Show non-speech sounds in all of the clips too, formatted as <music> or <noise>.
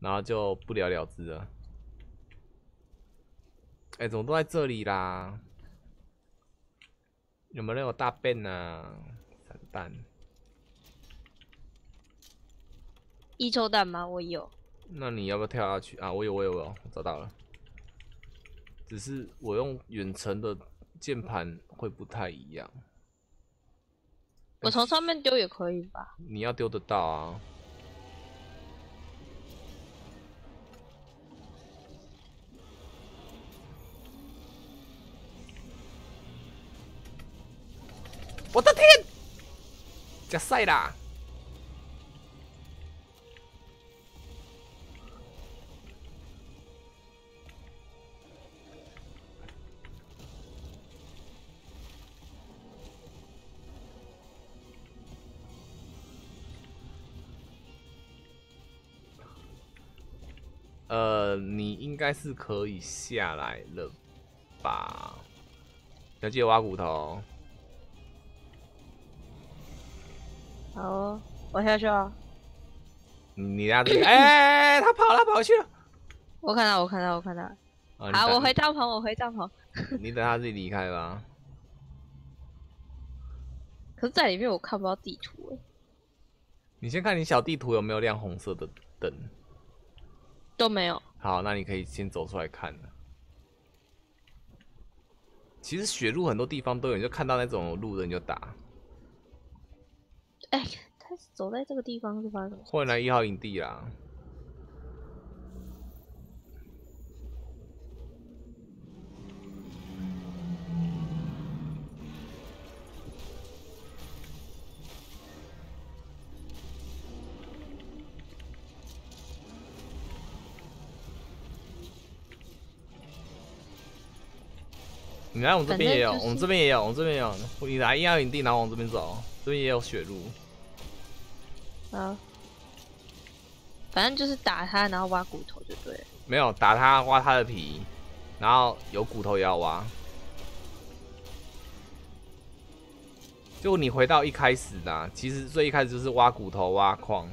然后就不了了之了。哎，怎么都在这里啦？有没有那种大便呢？散弹？一抽弹吗？我有。那你要不要跳下去啊？我有，我有，我有，找到了。只是我用远程的键盘会不太一样。我从上面丢也可以吧？你要丢得到啊！我的天，加赛啦！呃，你应该是可以下来了吧？要记得挖骨头。好，我下去了。你俩这哎，他跑了，跑去了。我看到，我看到，我看到。好，我回帐篷，我回帐篷。你等他自己离开吧。可是在里面我看不到地图哎。你先看你小地图有没有亮红色的灯。都没有。好，那你可以先走出来看了。其实雪路很多地方都有，你就看到那种路人就打。哎，他走在这个地方是发生什么？欢迎来一号营地啦！你来，我们这边也有，我们这边也有，我们这边有。你来一号营地，然后往这边走，这边也有雪路。啊，反正就是打他，然后挖骨头就对了。没有打他，挖他的皮，然后有骨头也要挖。就你回到一开始的，其实最一开始就是挖骨头、挖矿，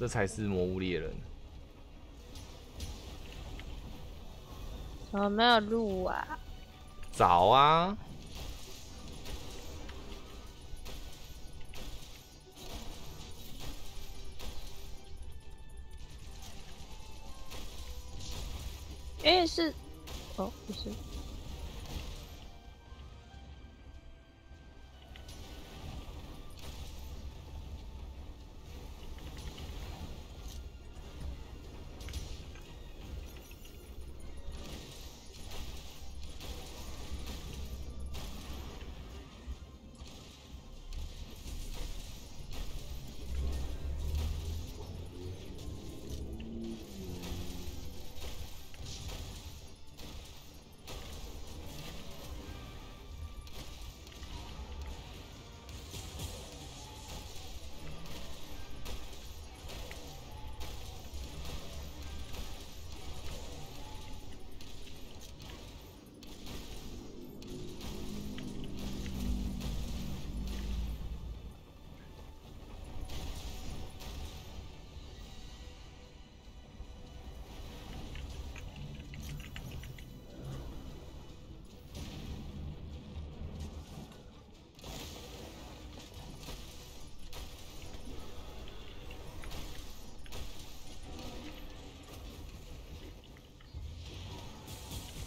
这才是魔物猎人。我没有路啊？找啊！是，哦，不是。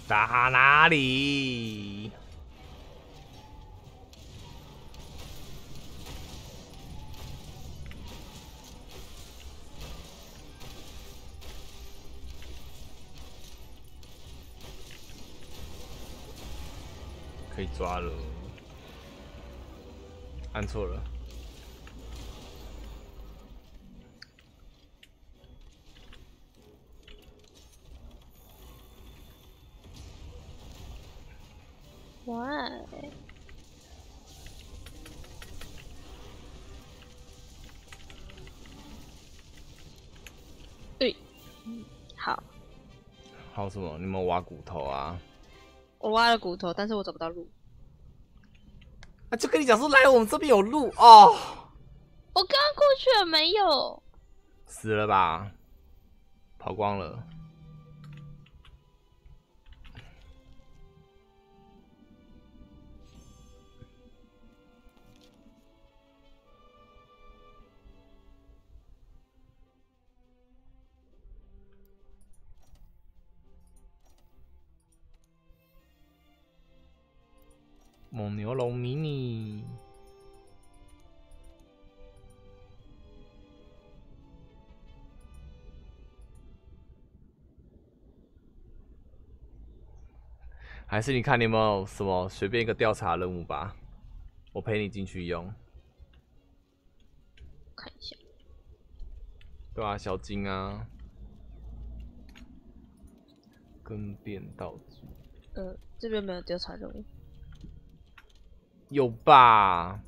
打哪里？可以抓了，按错了。什么？你们挖骨头啊？我挖了骨头，但是我找不到路。啊，就跟你讲说，来我们这边有路哦。我刚刚过去了，没有。死了吧？跑光了。蒙牛龙迷你，还是你看你有没有什么随便一个调查任务吧，我陪你进去用。看一下，对啊，小金啊，跟变道具。呃，这边没有调查任务，有吧？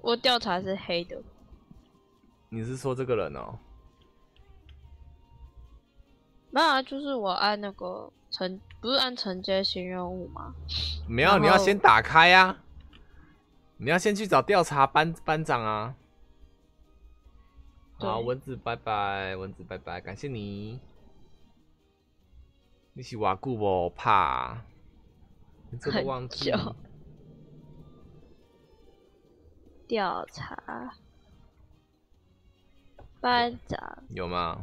我调查是黑的，你是说这个人哦？没有啊，就是我按那个承，不是按承接新任务吗？没有，你要先打开啊！你要先去找调查班班长啊。好，对蚊子拜拜，蚊子拜拜，感谢你。你是瓦固不怕？你这个忘记久调查班长，有吗？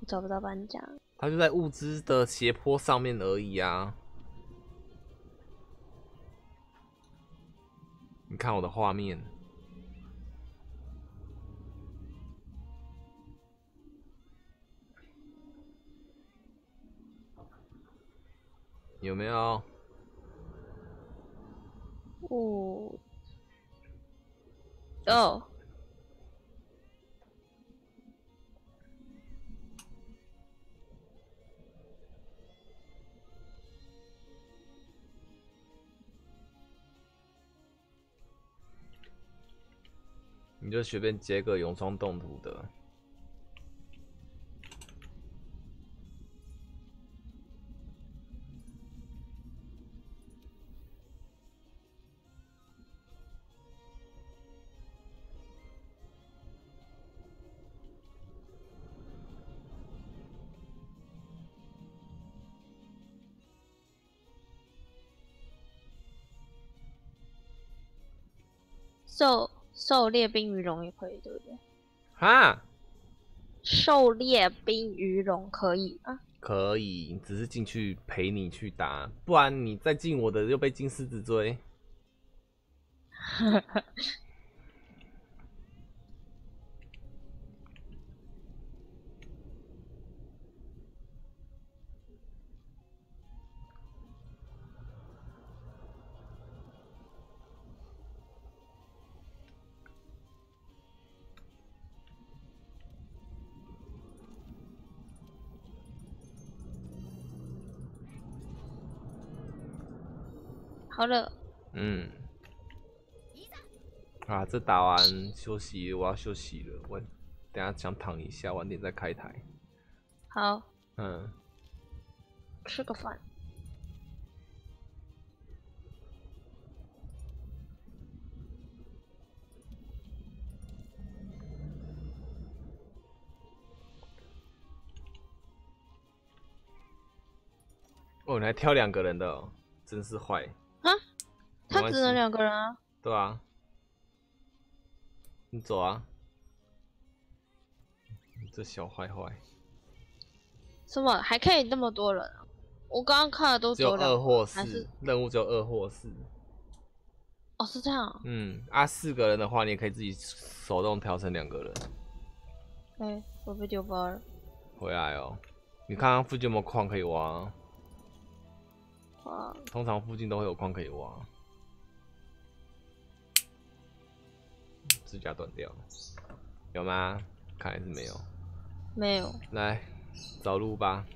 我找不到班长，他就在物资的斜坡上面而已啊。你看我的画面，有没有？哦，哦，你就随便接个永霜动图的。狩狩猎冰鱼龙也可以，对不对？哈，狩猎冰鱼龙可以吗？可以，只是进去陪你去打，不然你再进我的又被金狮子追。<laughs> 好了，嗯，啊，这打完休息，我要休息了。我等下想躺一下，晚点再开台。好嗯，吃个饭。哦，你还挑两个人的、哦，真是坏。只能两个人啊？对啊，你走啊，你这小坏坏，什么还可以那么多人啊？我刚刚看的都只有两个二或四还是，任务只有二或四。哦是这样啊。嗯，啊，四个人的话，你也可以自己手动调成两个人。哎、我被丢包了。回来哦，你看看附近有没有矿可以挖，哇，通常附近都会有矿可以挖。指甲断掉了，有吗？看来是没有。没有。来，找路吧。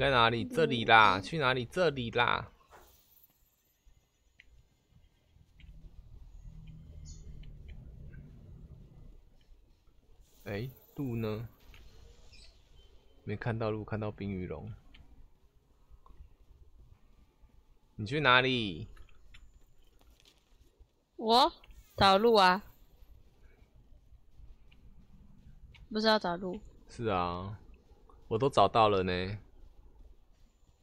在哪里？这里啦！去哪里？这里啦！哎，路呢？没看到路，看到冰雨龙。你去哪里？我找路啊！不是要找路？是啊，我都找到了呢。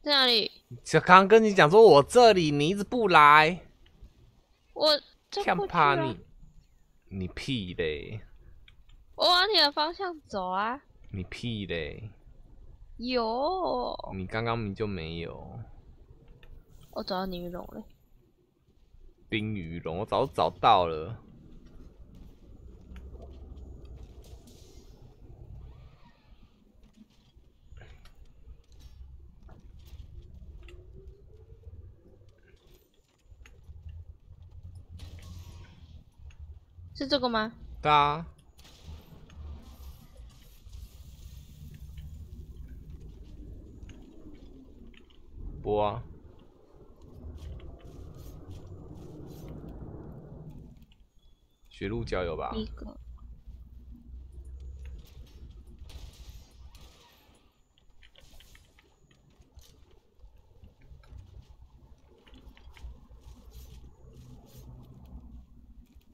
在哪里？小康跟你讲说，我这里，你一直不来，我就看过去啊怕你，你屁嘞，我往你的方向走啊。你屁嘞，有，你刚刚明明就没有我找到你鱼龙了。冰鱼龙，我早就找到了。是这个吗？对啊，播啊，雪鹿交友吧？一个。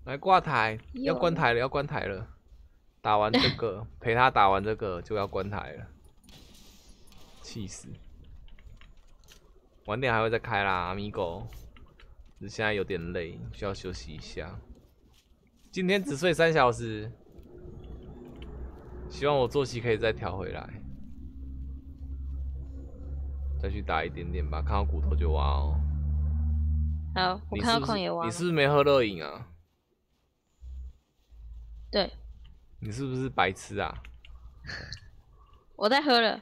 来挂台，要有关台了，要关台了。打完这个，<laughs> 陪他打完这个就要关台了，气死！晚点还会再开啦，amigo。只是现在有点累，需要休息一下。今天只睡三小时，希望我作息可以再调回来，再去打一点点吧。看到骨头就挖哦。好，我看到你是不是旷野蛙。你是不是没喝热饮啊？对，你是不是白痴啊？我在喝了。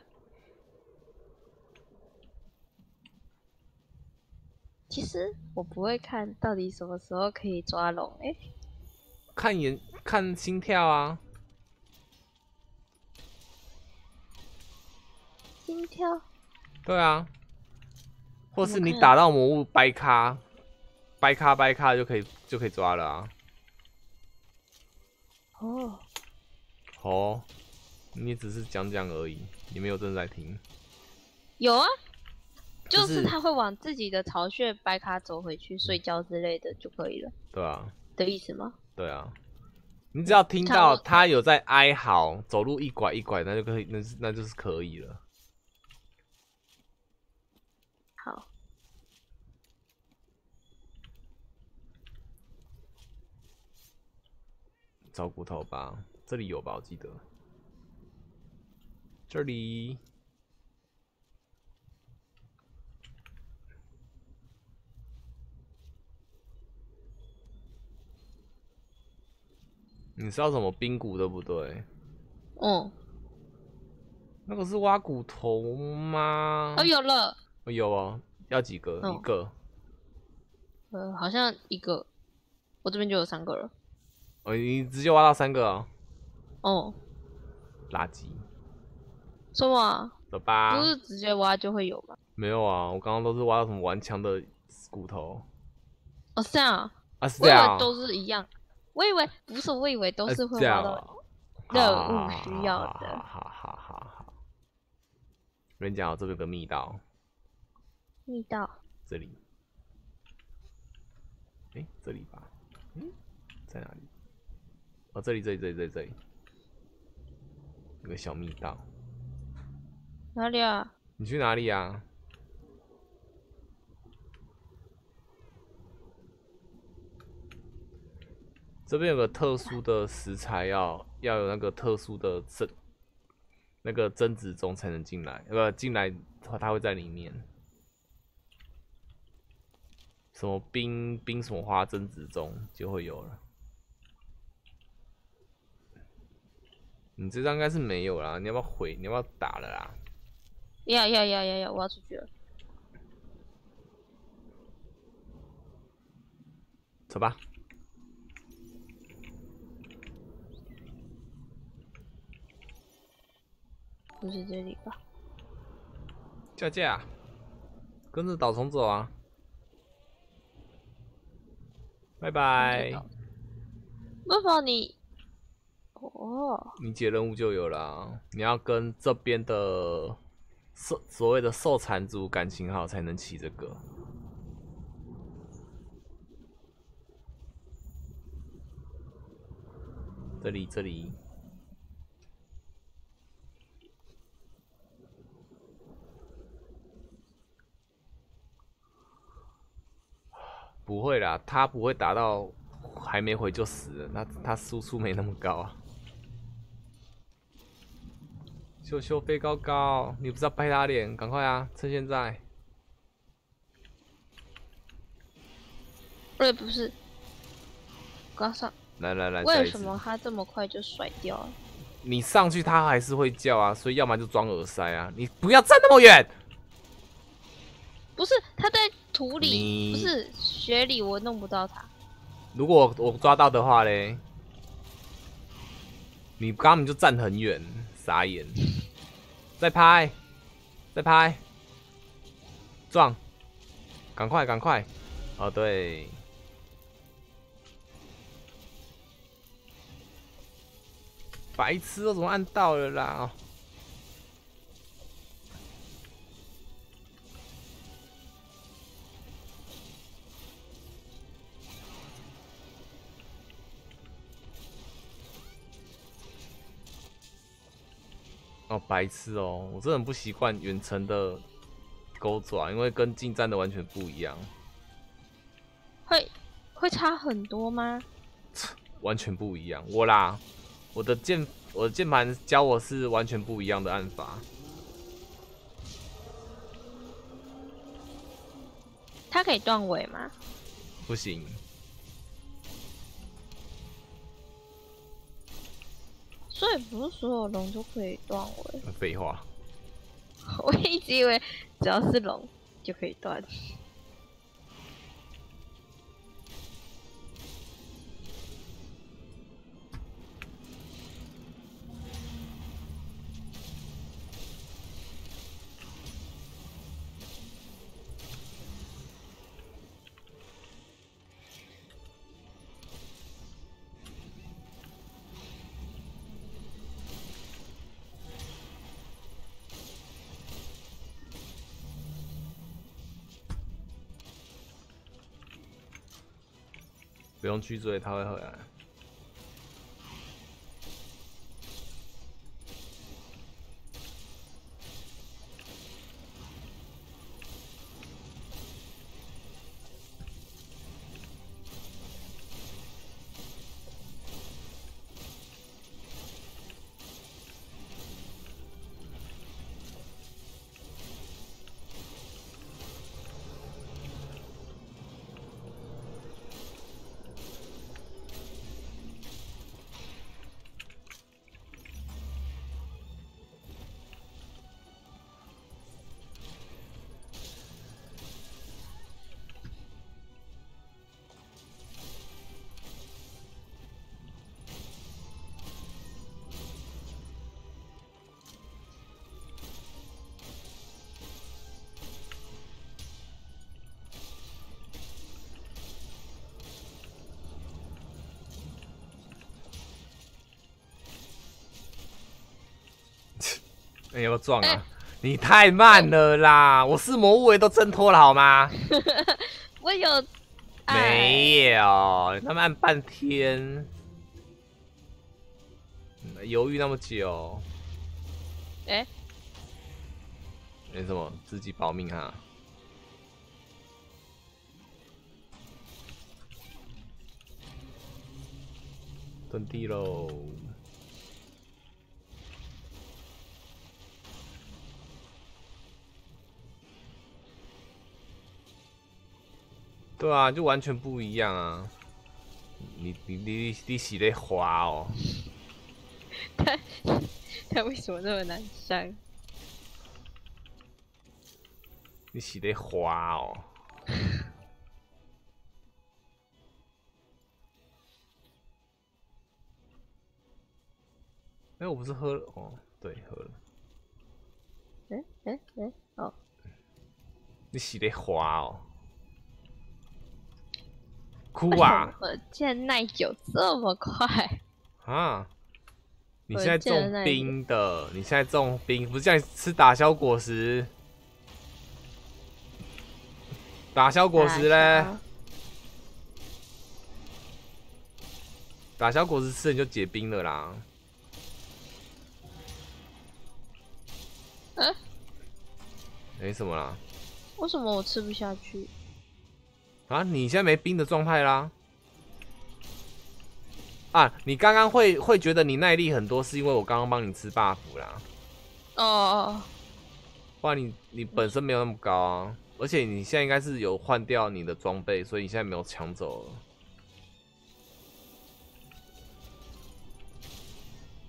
其实我不会看到底什么时候可以抓龙诶、看眼看心跳啊，心跳对啊，或是你打到魔物掰咖，掰咖掰咖就可以就可以抓了啊。哦，哦，你只是讲讲而已，你没有正在听。有啊，就就是是他会往自己的巢穴掰卡走回去睡觉之类的就可以了。对啊，的意思吗？对啊，你只要听到他有在哀嚎，走路一拐一拐，那就可以，那是那就是可以了。好，找骨头吧，这里有吧？我记得。这里。你知道什么冰骨对不对？嗯，那个是挖骨头吗？哦，有了，哦有哦，要几个？嗯一个。呃，好像一个，我这边就有三个了。哦，你直接挖到三个哦，哦，垃圾。什么啊？走吧不。是直接挖就会有吗？没有啊，我刚刚都是挖到什么顽强的骨头哦，是这样啊，啊，是我以这样为。都是一样，我以为不是，我以为都呃是会挖到哦任务需要好的好好好好。我跟你讲哦，这边有个密道，密道。这里。哎，这里吧？嗯，在哪里？哦，这里，这里，这里，这里，这里，有个小密道。哪里啊？你去哪里啊？这边有个特殊的食材要要有那个特殊的针，那个针子钟才能进来，呃，进来它它会在里面。什么冰冰什么花针子钟就会有了。你这张应该是没有啦，你要不要回？你要不要打了啦？呀呀呀呀呀！我要出去了。走吧。不是这里吧？驾驾，跟着导虫走啊！拜拜。为什么你？哦，你解任务就有啦。你要跟这边的受所谓的受残族感情好，才能骑这个。这里，这里。不会啦，他不会打到还没回就死了，那他输出没那么高啊。秀秀飞高高，你不知道拍他脸？赶快啊，趁现在。对，不是，刚上。来来来，为什么他这么快就甩掉了？你上去他还是会叫啊，所以要么就装耳塞啊，你不要站那么远。不是，他在土里，不是雪里，我弄不到他。如果我抓到的话嘞，你刚刚就站很远，傻眼。再拍，再拍，撞，赶快赶快，哦对。白痴，我怎么按到了啦？哦，白痴哦！我真的很不习惯远程的钩爪，因为跟近战的完全不一样。会会差很多吗？<tsk> 完全不一样，我啦。我的键，我的键盘教我是完全不一样的按法。它可以断尾吗？不行。所以不是所有龙都可以断尾。废话。<laughs> 我一直以为只要是龙就可以断。不用去追，他会回来。哎，要不要撞啊？你太慢了啦！我是魔物尾都挣脱了好吗？<laughs> 我有，没有？他们按半天，犹豫那么久。哎，没什么，自己保命哈。蹲地喽。对啊，就完全不一样啊！你你你你洗的滑哦，他 <laughs> 他为什么那么难上？你洗的滑哦！<laughs> 哎，我不是喝了哦，对，喝了。哎哎哎，哦，你洗的滑哦！哭啊！竟然耐久这么快啊！你现在种冰的，你现在种冰，不是叫你吃打消果实？打消果实嘞打消果实吃你就结冰了啦。嗯，没什么啦。为什么我吃不下去？啊，你现在没冰的状态啦。啊，你刚刚会会觉得你耐力很多，是因为我刚刚帮你吃 buff 啦，哦哦不然你你本身没有那么高啊，而且你现在应该是有换掉你的装备，所以你现在没有抢走了。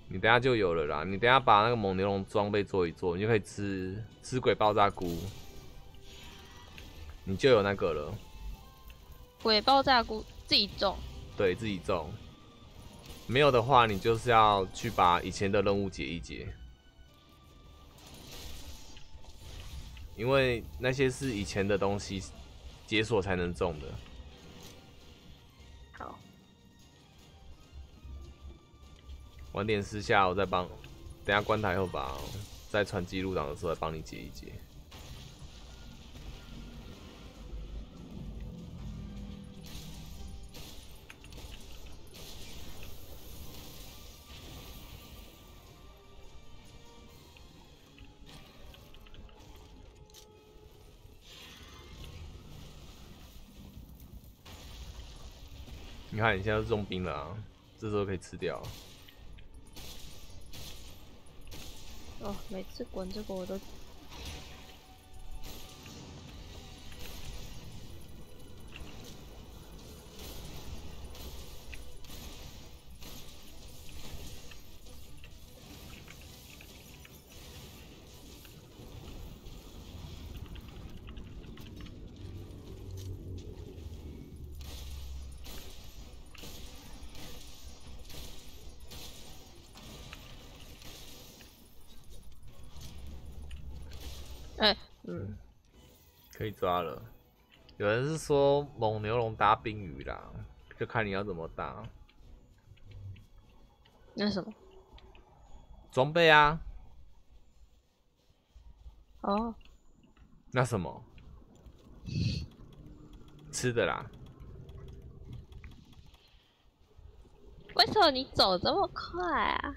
你等下就有了啦，你等下把那个蒙牛龙装备做一做，你就可以吃吃鬼爆炸菇，你就有那个了。哦，鬼爆炸菇自己种。对自己种。没有的话，你就是要去把以前的任务解一解，因为那些是以前的东西解锁才能种的。好，晚点私下我再帮，等下关台后吧，在传记录档的时候再帮你解一解。看，你现在是中兵了啊，这时候可以吃掉。哦，每次滚这个我都嗯，可以抓了。有人是说蒙牛龙搭冰鱼啦，就看你要怎么搭那什么？装备啊。哦，那什么？吃的啦。为什么你走这么快啊？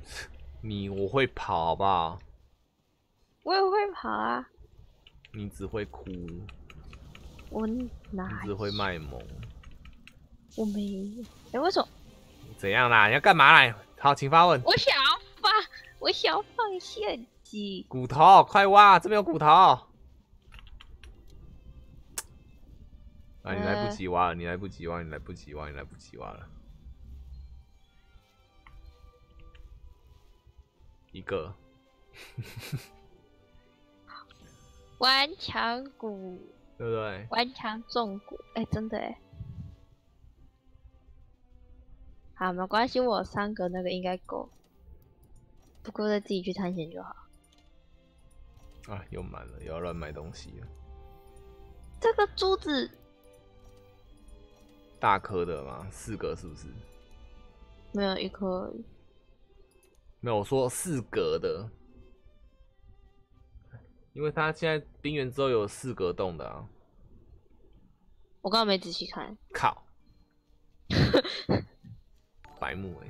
<laughs> 你我会跑，好不好？我也会跑啊，你只会哭，我你哪只会卖萌。我没有？哎，为什么？怎样啦？你要干嘛啦？好，请发问。我想要放，我想要放陷阱。骨头，快挖，这边有骨头。啊，你来不及挖了，你来不及挖，你来不及挖，你来不及挖了。一个，<laughs> 顽强骨，对不对？顽强重骨，哎，真的哎。好，没关系，我三个那个应该够，不过再自己去探险就好。啊，又满了，又要乱买东西了。这个珠子大颗的吗，四个是不是？没有一颗没有我说四格的，因为它现在冰原之后有四格洞的啊。我刚刚没仔细看。靠，<laughs> 白目哎、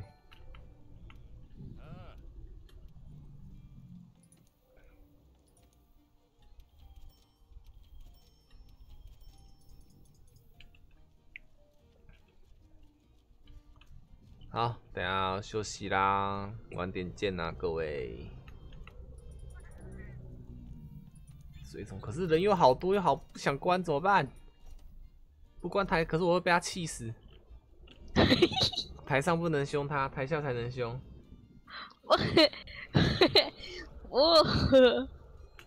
好，等下休息啦，晚点见啦，各位。可是人又好多，又好不想关，怎么办？不关台，可是我会被他气死。台上不能凶他，台下才能凶。我我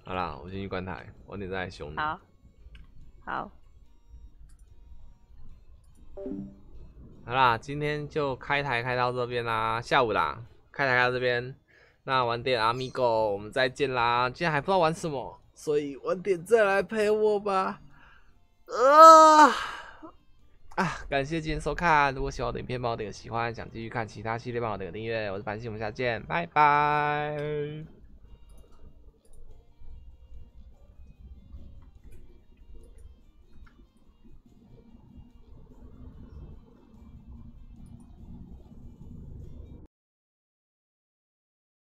好啦，我先去关台，晚点再来凶你。好，好，好啦，今天就开台开到这边啦，下午啦，开台开到这边。那晚点阿米狗，我们再见啦。今天还不知道玩什么，所以晚点再来陪我吧。啊啊，感谢今天收看，如果喜欢我的影片，帮我点个喜欢，想继续看其他系列，帮我点个订阅。我是繁星，我们下次见，拜拜。